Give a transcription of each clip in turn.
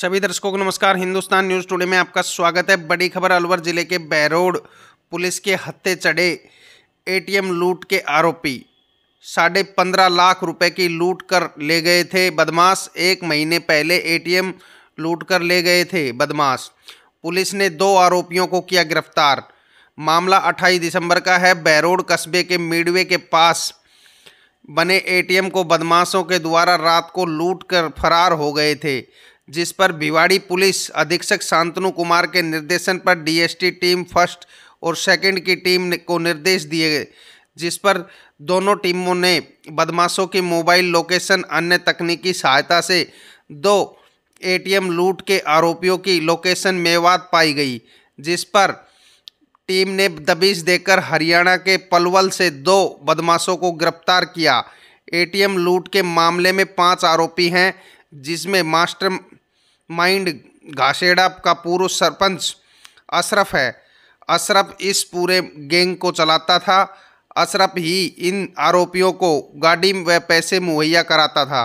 सभी दर्शकों को नमस्कार। हिंदुस्तान न्यूज़ टुडे में आपका स्वागत है। बड़ी खबर, अलवर ज़िले के बैरोड पुलिस के हत्थे चढ़े एटीएम लूट के आरोपी। साढ़े पंद्रह लाख रुपए की लूट कर ले गए थे बदमाश। एक महीने पहले एटीएम लूट कर ले गए थे बदमाश। पुलिस ने दो आरोपियों को किया गिरफ़्तार। मामला 28 दिसंबर का है। बैरोड कस्बे के मीडवे के पास बने एटीएम को बदमाशों के द्वारा रात को लूट कर फरार हो गए थे। जिस पर भिवाड़ी पुलिस अधीक्षक शांतनु कुमार के निर्देशन पर डीएसटी टीम फ़र्स्ट और सेकंड की टीम को निर्देश दिए गए, जिस पर दोनों टीमों ने बदमाशों की मोबाइल लोकेशन, अन्य तकनीकी सहायता से दो एटीएम लूट के आरोपियों की लोकेशन मेवात पाई गई, जिस पर टीम ने दबिश देकर हरियाणा के पलवल से दो बदमाशों को गिरफ़्तार किया। एटीएम लूट के मामले में पाँच आरोपी हैं, जिसमें मास्टर माइंड घासेड़ा का पूर्व सरपंच अशरफ है। अशरफ इस पूरे गैंग को चलाता था। अशरफ ही इन आरोपियों को गाड़ी व पैसे मुहैया कराता था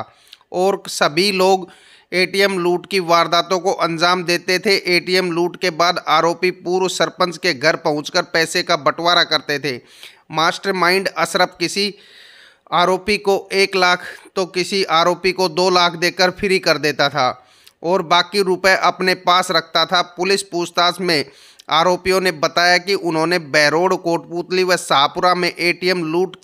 और सभी लोग एटीएम लूट की वारदातों को अंजाम देते थे। एटीएम लूट के बाद आरोपी पूर्व सरपंच के घर पहुंचकर पैसे का बंटवारा करते थे। मास्टरमाइंड अशरफ किसी आरोपी को एक लाख तो किसी आरोपी को दो लाख देकर फ्री कर देता था। और बाकी रुपए अपने पास रखता था। पुलिस पूछताछ में आरोपियों ने बताया कि उन्होंने बैरोड, कोटपुतली व शाहपुरा में एटीएम लूट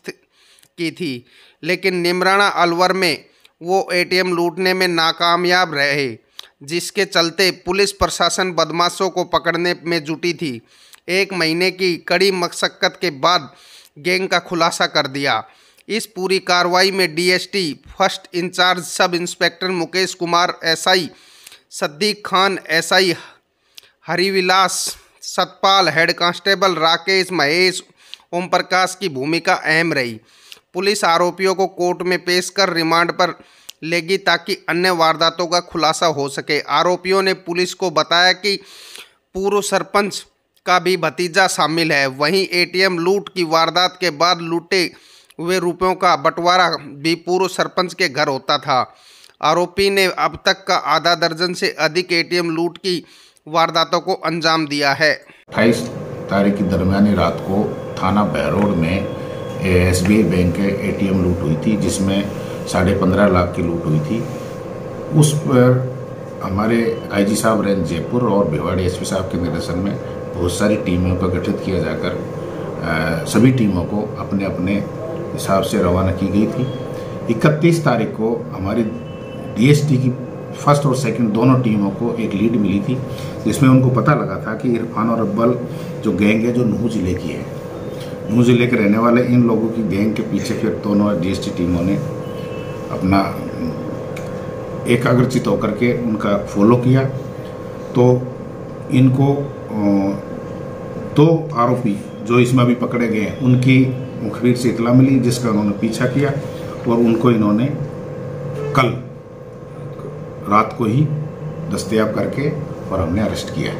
की थी। लेकिन निमराना अलवर में वो एटीएम लूटने में नाकामयाब रहे, जिसके चलते पुलिस प्रशासन बदमाशों को पकड़ने में जुटी थी। एक महीने की कड़ी मशक्क़त के बाद गैंग का खुलासा कर दिया। इस पूरी कार्रवाई में DST, first incharge sub inspector Mukesh Kumar, SI Saddiq Khan, SI Harivilas Satpal, head constable Rakesh Mahesh Om Prakash की भूमिका अहम रही। पुलिस आरोपियों को कोर्ट में पेश कर रिमांड पर लेगी ताकि अन्य वारदातों का खुलासा हो सके। आरोपियों ने पुलिस को बताया कि पूर्व सरपंच का भी भतीजा शामिल है। वहीं एटीएम लूट की वारदात के बाद लूटे हुए रुपयों का बंटवारा भी पूर्व सरपंच के घर होता था। आरोपी ने अब तक का आधा दर्जन से अधिक एटीएम लूट की वारदातों को अंजाम दिया है। अट्ठाईस तारीख की दरमियानी रात को थाना बहरोड में एसबीआई बैंक के एटीएम लूट हुई थी, जिसमें साढ़े पंद्रह लाख की लूट हुई थी। उस पर हमारे आईजी साहब रेंज जयपुर और भिवाड़ी एसपी साहब के निर्देशन में बहुत सारी टीमों का गठित किया जाकर सभी टीमों को अपने अपने हिसाब से रवाना की गई थी। इकतीस तारीख को हमारी डीएसटी की फ़र्स्ट और सेकंड दोनों टीमों को एक लीड मिली थी, जिसमें उनको पता लगा था कि इरफान और अब्बल जो गैंग है, जो नूह ज़िले की है, नूह ज़िले के रहने वाले इन लोगों की गैंग के पीछे फिर दोनों डीएसटी टीमों ने अपना एकाग्रचित होकर के उनका फॉलो किया। तो इनको दो आरोपी जो इसमें अभी पकड़े गए हैं, उनकी मुखबिर से इतला मिली, जिसका उन्होंने पीछा किया और उनको इन्होंने कल रात को ही दस्तयाब करके और हमने अरेस्ट किया